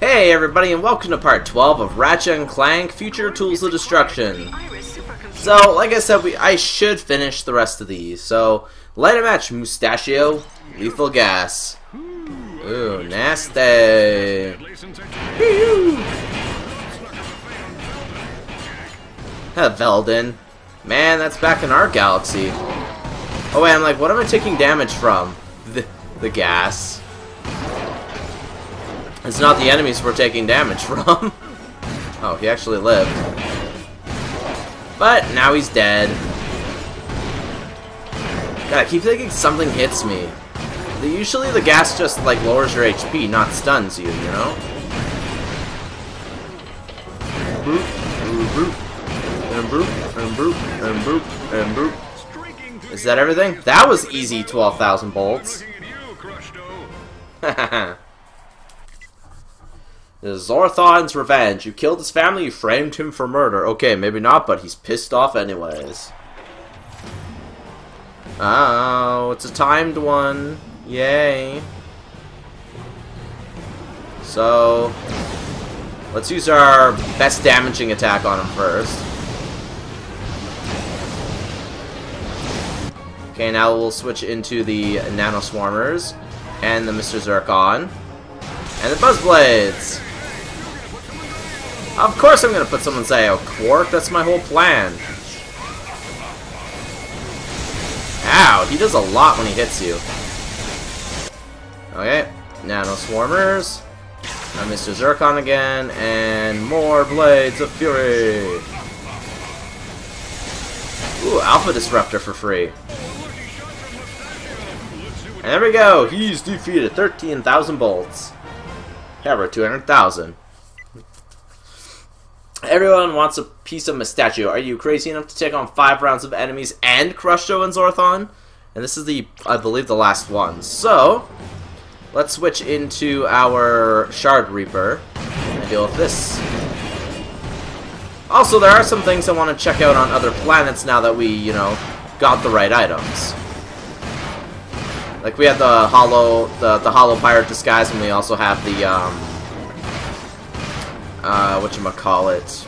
Hey everybody and welcome to part 12 of Ratchet and Clank Future Tools of Destruction. So, like I said, we I should finish the rest of these. So, light a match, Mustachio, Lethal Gas. Ooh, nasty. Ha, Veldin. Man, that's back in our galaxy. Oh wait, I'm like, what am I taking damage from? The, the gas. It's not the enemies we're taking damage from. oh, he actually lived. But now he's dead. God, I keep thinking something hits me. Usually the gas just like lowers your HP, not stuns you, you know? Boop, boop, and boop, and boop, and boop, and boop. Is that everything? That was easy 12,000 bolts. Hahaha. Zorthon's revenge. You killed his family, you framed him for murder. Okay, maybe not, but he's pissed off anyways. Oh, it's a timed one. Yay. So, let's use our best damaging attack on him first. Okay, now we'll switch into the Nano Swarmers and the Mr. Zircon and the Buzzblades. Of course I'm gonna put someone say, oh, Quark, that's my whole plan. Ow, he does a lot when he hits you. Okay, Nano Swarmers. Now Mr. Zircon again, and more Blades of Fury. Ooh, Alpha Disruptor for free. And there we go, he's defeated 13,000 bolts. Yeah, we're 200,000. Everyone wants a piece of Mustachio. Are you crazy enough to take on five rounds of enemies and crush Joe and Zorthon? And this is the, I believe, the last one. So, let's switch into our Shard Reaper and deal with this. Also, there are some things I want to check out on other planets now that we, you know, got the right items. Like we have the hollow, the the hollow pirate disguise, and we also have the um, uh, what you call it?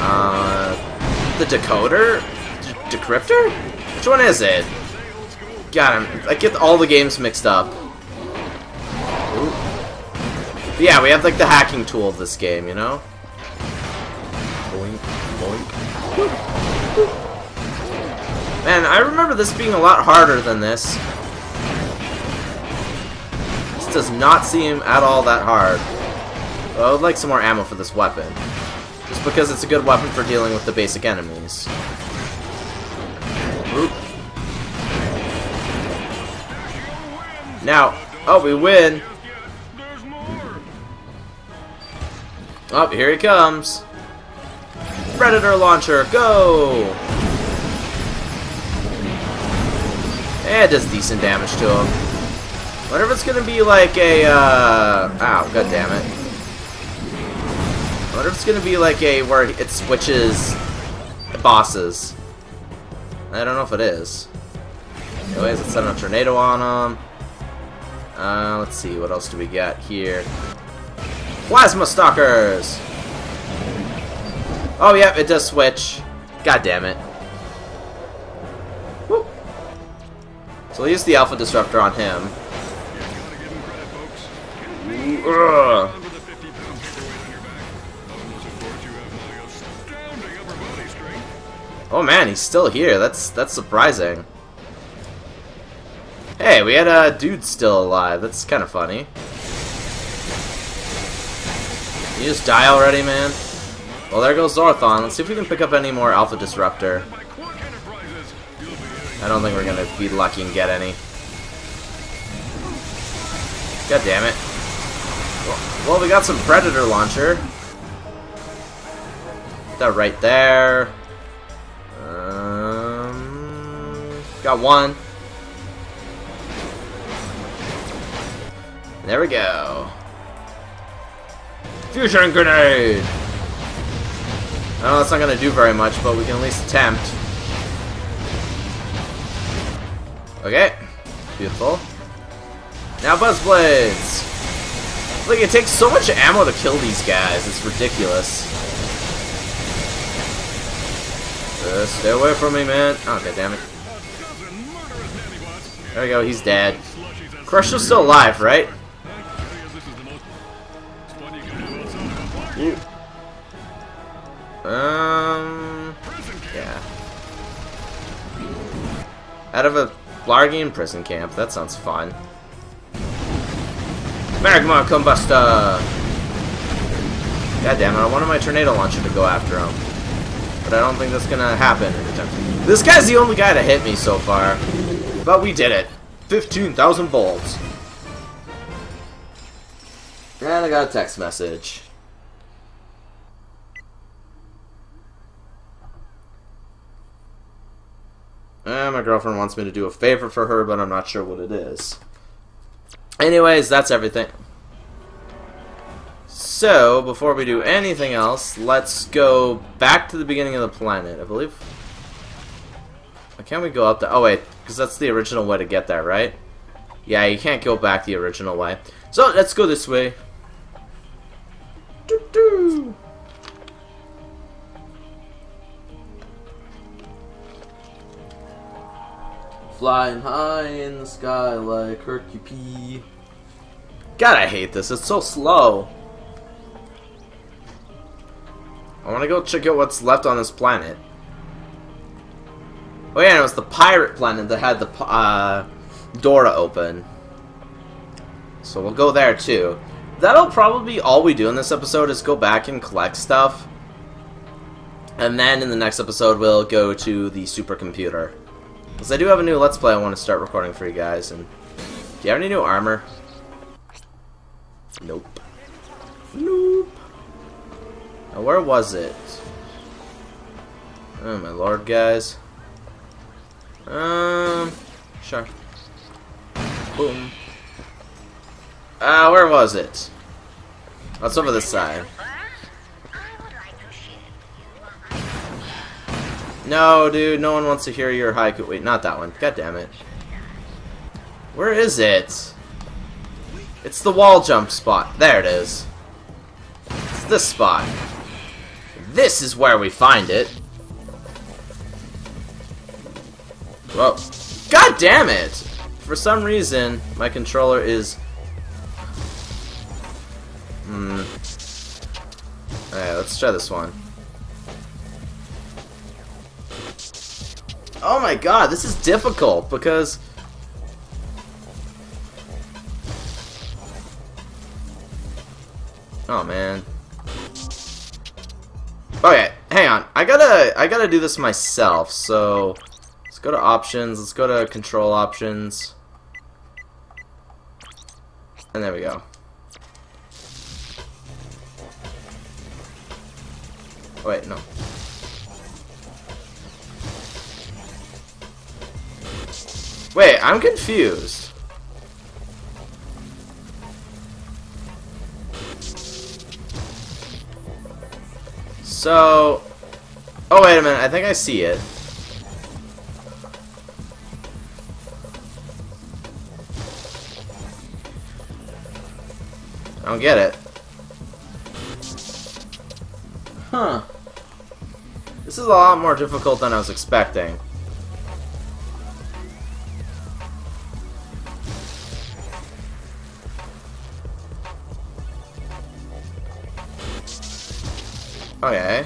Uh, the decoder, D decryptor? Which one is it? God, I'm, I get all the games mixed up. yeah, we have like the hacking tool of this game, you know. Boink, boink. Man, I remember this being a lot harder than this. This does not seem at all that hard. I would like some more ammo for this weapon. Just because it's a good weapon for dealing with the basic enemies. Oop. Now, oh, we win! Oh, here he comes! Predator launcher, go! It does decent damage to him. Wonder if it's gonna be like a, uh... Ow, god damn it. I wonder if it's gonna be like a where it switches the bosses. I don't know if it is. Anyways, let's send a tornado on them. Uh, let's see, what else do we got here? Plasma Stalkers! Oh, yeah, it does switch. God damn it. Whoop. So we'll use the Alpha Disruptor on him. Ugh. Oh man, he's still here. That's that's surprising. Hey, we had a dude still alive. That's kind of funny. You just die already, man? Well, there goes Zorthon. Let's see if we can pick up any more Alpha Disruptor. I don't think we're gonna be lucky and get any. God damn it. Well we got some Predator Launcher. That right there. Got one. There we go. Fusion grenade! I know that's not gonna do very much, but we can at least attempt. Okay. Beautiful. Now Buzz Blades! It takes so much ammo to kill these guys. It's ridiculous. Uh, stay away from me, man. Oh, it. There we go, he's dead. Crusher's still alive, right? Um... Yeah. Out of a Blargian prison camp. That sounds fun. Magma Combuster! God damn it, I wanted my tornado launcher to go after him. But I don't think that's gonna happen This guy's the only guy to hit me so far. But we did it. 15,000 volts. And I got a text message. And my girlfriend wants me to do a favor for her, but I'm not sure what it is. Anyways, that's everything. So, before we do anything else, let's go back to the beginning of the planet, I believe. Can't we go up there? Oh, wait, because that's the original way to get there, right? Yeah, you can't go back the original way. So, let's go this way. Doo -doo. Flying high in the sky like Hercule. God, I hate this. It's so slow. I want to go check out what's left on this planet. Oh yeah, it was the pirate planet that had the uh, Dora open. So we'll go there too. That'll probably be all we do in this episode is go back and collect stuff. And then in the next episode we'll go to the supercomputer. Because I do have a new Let's Play I want to start recording for you guys. And Do you have any new armor? Nope. Nope. Now where was it? Oh my lord, guys. Um, sure. Boom. Ah, uh, where was it? That's over this side. No, dude, no one wants to hear your haiku. Wait, not that one. God damn it. Where is it? It's the wall jump spot. There it is. It's this spot. This is where we find it. Damn it! For some reason, my controller is... Hmm. Alright, let's try this one. Oh my god, this is difficult because... Oh man. Okay, hang on. I gotta I gotta do this myself, so let's go to options, let's go to control options. And there we go. wait, no. Wait, I'm confused. So... Oh, wait a minute. I think I see it. I don't get it. Huh. This is a lot more difficult than I was expecting. Okay.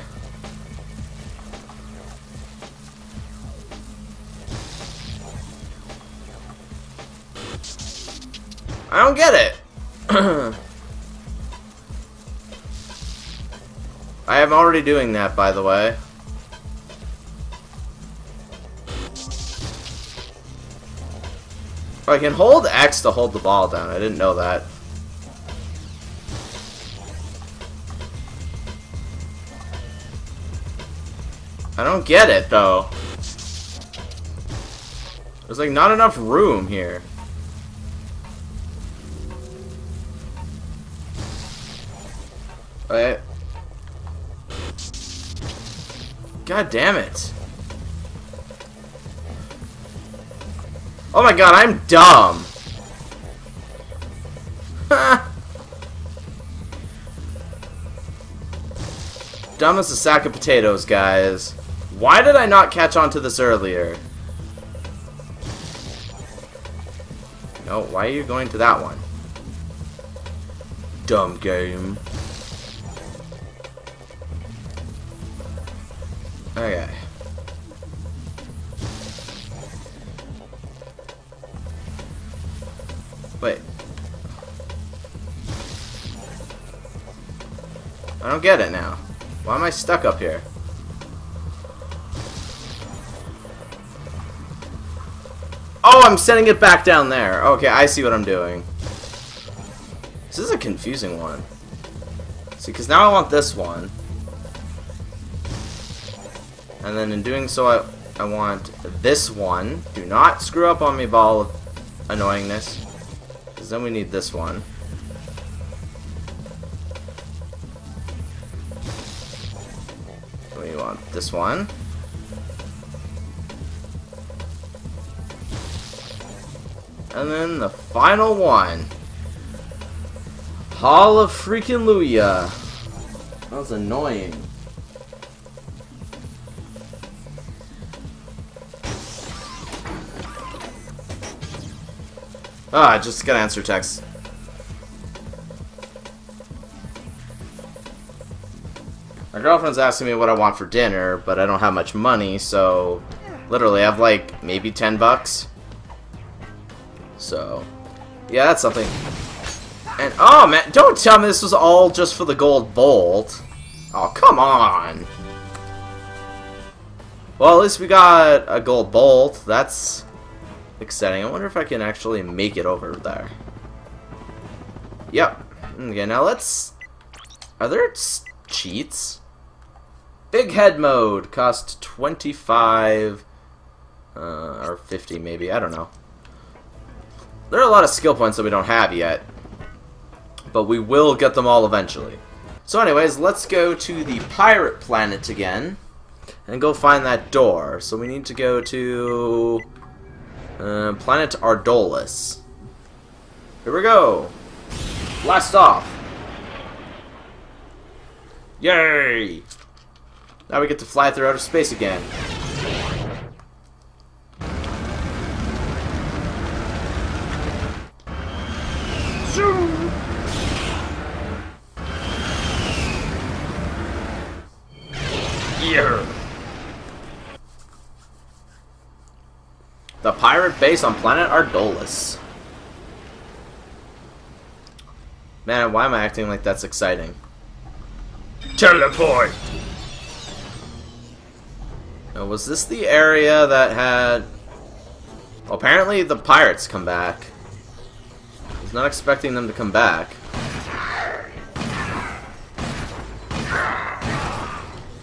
I don't get it. I am already doing that, by the way. Oh, I can hold X to hold the ball down. I didn't know that. I don't get it, though. There's, like, not enough room here. God damn it. Oh my god, I'm dumb. dumb as a sack of potatoes, guys. Why did I not catch on to this earlier? No, why are you going to that one? Dumb game. Get it now. Why am I stuck up here? Oh, I'm sending it back down there. Okay, I see what I'm doing. This is a confusing one. See, because now I want this one. And then in doing so, I, I want this one. Do not screw up on me, ball of annoyingness. Because then we need this one. This one. And then the final one. Hall of freaking Luya. That was annoying. Ah, just gotta answer text. Girlfriend's asking me what I want for dinner, but I don't have much money, so literally I have like maybe 10 bucks. So, yeah, that's something. And, oh man, don't tell me this was all just for the gold bolt. Oh, come on. Well, at least we got a gold bolt. That's exciting. I wonder if I can actually make it over there. Yep. Okay, now let's... Are there cheats? Big head mode cost 25 uh, or 50 maybe, I don't know. There are a lot of skill points that we don't have yet, but we will get them all eventually. So anyways, let's go to the pirate planet again and go find that door. So we need to go to uh, planet Ardolus. Here we go. Blast off. Yay! Now we get to fly through outer space again. Yeah. The pirate base on planet Ardolus. Man, why am I acting like that's exciting? Teleport! Now, was this the area that had... Well, apparently the pirates come back. I was not expecting them to come back.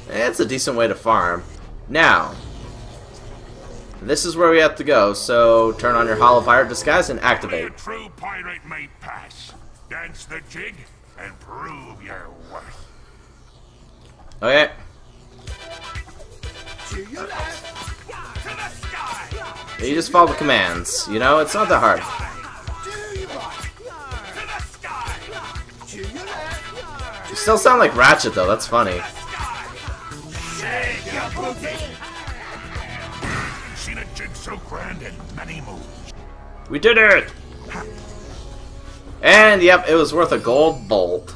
It's a decent way to farm. Now, this is where we have to go, so turn on your Hollow Pirate disguise and activate. true pirate may pass. Dance the jig and prove your worth. Okay. You just follow the commands. You know, it's not that hard. You still sound like Ratchet, though. That's funny. We did it! And, yep, it was worth a gold bolt.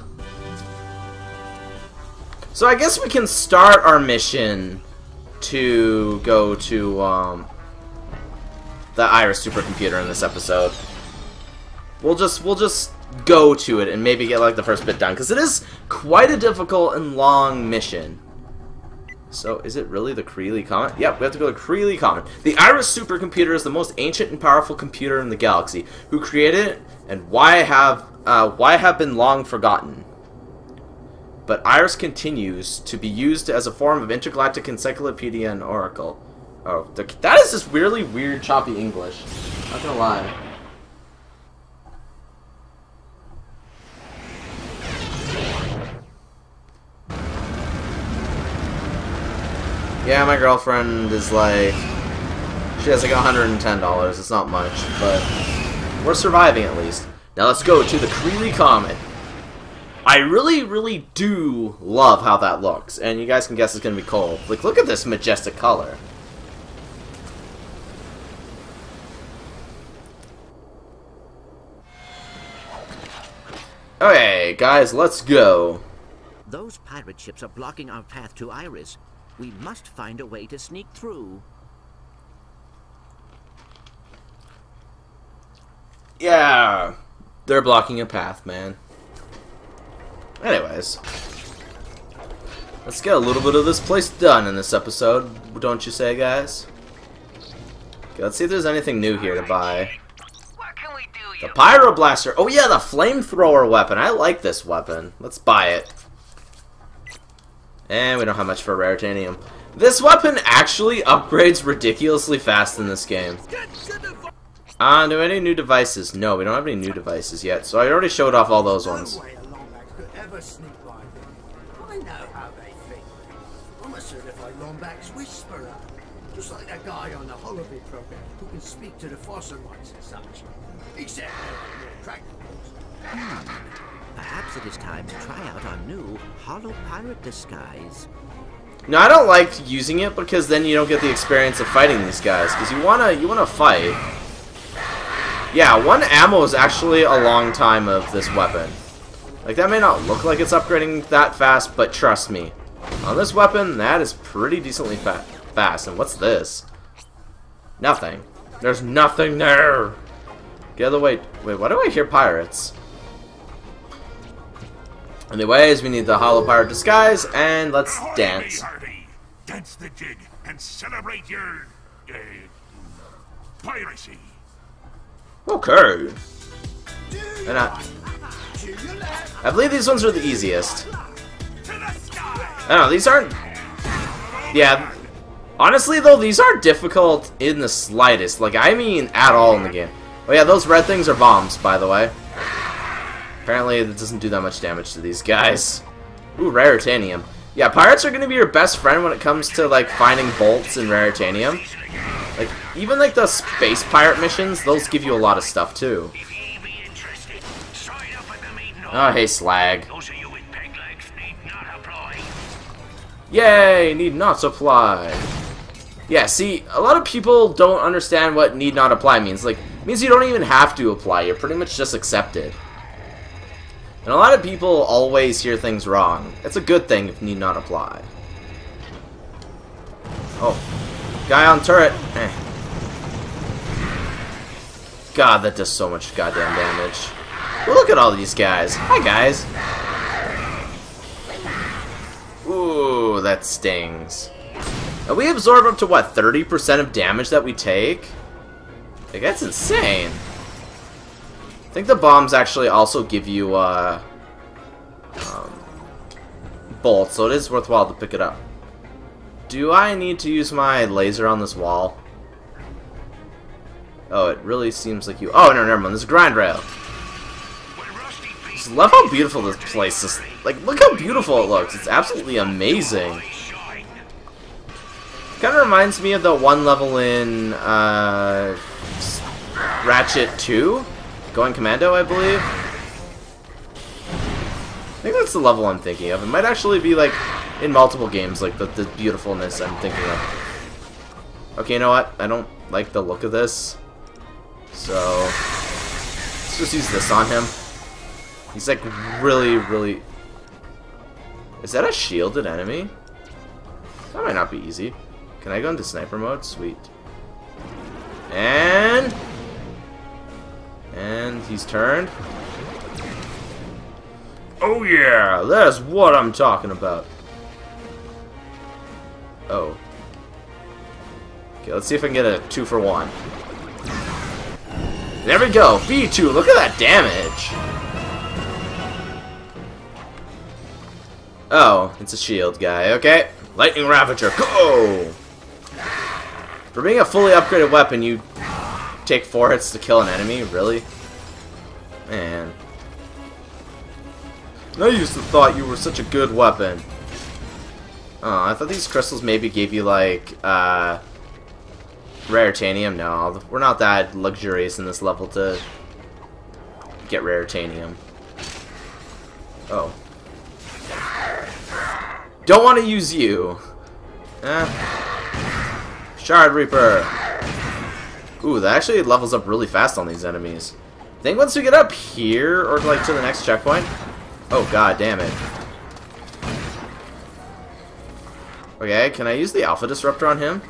So I guess we can start our mission to go to, um, the Iris supercomputer in this episode. We'll just, we'll just go to it and maybe get, like, the first bit done. Because it is quite a difficult and long mission. So, is it really the Kreeli Comet? Yep, we have to go to Kreeli Comet. The Iris supercomputer is the most ancient and powerful computer in the galaxy. Who created it, and why have uh, why have been long forgotten. But Iris continues to be used as a form of intergalactic encyclopedia and oracle. Oh, that is just weirdly weird, choppy English. Not gonna lie. Yeah, my girlfriend is like... She has like $110. It's not much, but we're surviving at least. Now let's go to the Kreeli Comet. I really, really do love how that looks. And you guys can guess it's going to be cold. Like, look at this majestic color. Okay, guys, let's go. Those pirate ships are blocking our path to Iris. We must find a way to sneak through. Yeah, they're blocking a path, man. Anyways, let's get a little bit of this place done in this episode, don't you say, guys? Okay, let's see if there's anything new here to buy. What can we do, The? Pyroblaster. Oh yeah, the flamethrower weapon. I like this weapon. Let's buy it. And we don't have much for Raritanium. This weapon actually upgrades ridiculously fast in this game. Uh, do any new devices? No, we don't have any new devices yet, so I already showed off all those ones. Just like that guy on the Holiday program who can speak to the fossil rights and such. More. Perhaps it is time to try out our new hollow pirate disguise. No, I don't like using it because then you don't get the experience of fighting these guys. Because you wanna, you wanna fight. Yeah, one ammo is actually a long time of this weapon. Like that may not look like it's upgrading that fast, but trust me, on this weapon, that is pretty decently fa fast. And what's this? Nothing. There's nothing there. Get out of the way. Wait, why do I hear pirates? Anyways, we need the Hollow Pirate disguise, and let's Ahoy, dance. Dance the jig and celebrate your uh, piracy. Okay. And I, I believe these ones are the easiest. I don't know, these aren't... Yeah, honestly though, these aren't difficult in the slightest. Like, I mean at all in the game. Oh yeah, those red things are bombs, by the way. Apparently it doesn't do that much damage to these guys. Ooh, Raritanium. Yeah, pirates are going to be your best friend when it comes to, like, finding bolts in Raritanium. Like, even, like, the space pirate missions, those give you a lot of stuff, too. Oh, hey, Slag. Yay, need not apply. Yeah, see, a lot of people don't understand what need not apply means. Like, it means you don't even have to apply. You're pretty much just accepted. And a lot of people always hear things wrong. It's a good thing if you need not apply. Oh. Guy on turret. Eh. God, that does so much goddamn damage. Look at all these guys. Hi, guys. Ooh, that stings. And we absorb up to, what, 30% of damage that we take? Like, that's insane. I think the bombs actually also give you, uh, um, bolts, so it is worthwhile to pick it up. Do I need to use my laser on this wall? Oh, it really seems like you... Oh, no, never mind. There's a grind rail. Just love how beautiful this place is. Like, look how beautiful it looks. It's absolutely amazing. Kind of reminds me of the one level in uh, Ratchet 2, Going Commando, I believe. I think that's the level I'm thinking of. It might actually be like in multiple games, like the, the beautifulness I'm thinking of. Okay, you know what? I don't like the look of this, so let's just use this on him. He's like really, really. Is that a shielded enemy? That might not be easy. Can I go into sniper mode? Sweet. And... And he's turned. Oh yeah, that's what I'm talking about. Oh. Okay, let's see if I can get a two for one. There we go, V2, look at that damage! Oh, it's a shield guy, okay. Lightning Ravager, go! For being a fully upgraded weapon, you take four hits to kill an enemy? Really? Man. I used to thought you were such a good weapon. Oh, I thought these crystals maybe gave you, like, uh... Raritanium? No, we're not that luxurious in this level to get Raritanium. Oh. Don't want to use you. Eh. Shard Reaper. Ooh, that actually levels up really fast on these enemies. I think once we get up here, or like to the next checkpoint. Oh god damn it. Okay, can I use the Alpha Disruptor on him?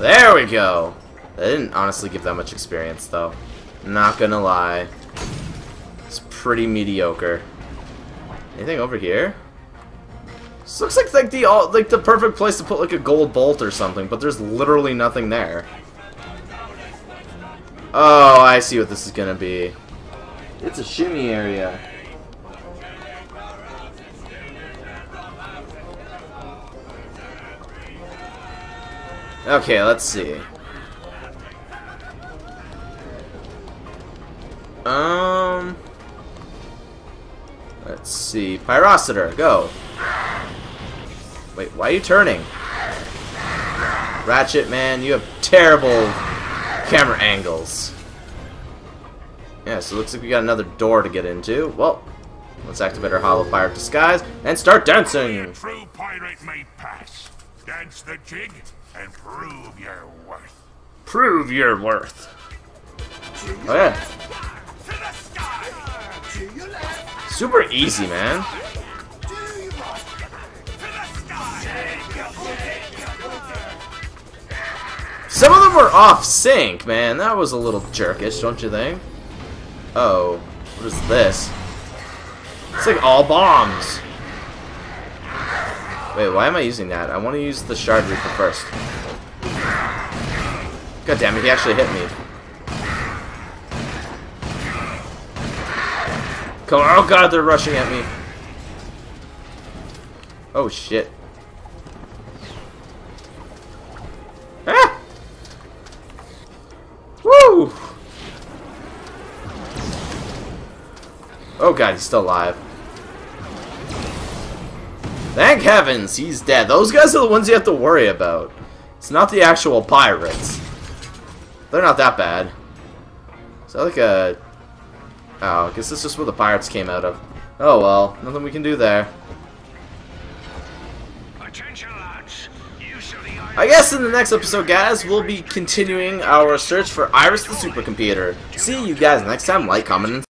There we go! That didn't honestly give that much experience, though. Not gonna lie. It's pretty mediocre. Anything over here? This looks like like the all like the perfect place to put like a gold bolt or something, but there's literally nothing there. Oh, I see what this is gonna be. It's a shimmy area. Okay, let's see. Um, let's see. Pyrocitor, go. Wait, why are you turning? Ratchet, man, you have terrible camera angles. Yeah, so it looks like we got another door to get into. Well, let's activate our Hollow Pirate Disguise and start Be a dancing! true pirate may pass. Dance the jig and prove your worth. Prove your worth. Oh, to your Oh yeah, Super easy, man. Some of them were off sync, man. That was a little jerkish, don't you think? Oh, what is this? It's like all bombs. Wait, why am I using that? I want to use the Shard Reaper first. God damn it, he actually hit me. Come on, oh god, they're rushing at me. Oh shit. Ah! Woo! Oh god, he's still alive. Thank heavens, he's dead. Those guys are the ones you have to worry about. It's not the actual pirates. They're not that bad. Is that like a... Oh, I guess this is just where the pirates came out of. Oh well, nothing we can do there. Attention, lads. Use of the iron I guess in the next episode, guys, we'll be continuing our search for Iris the supercomputer. See you guys next time. Like, comment, and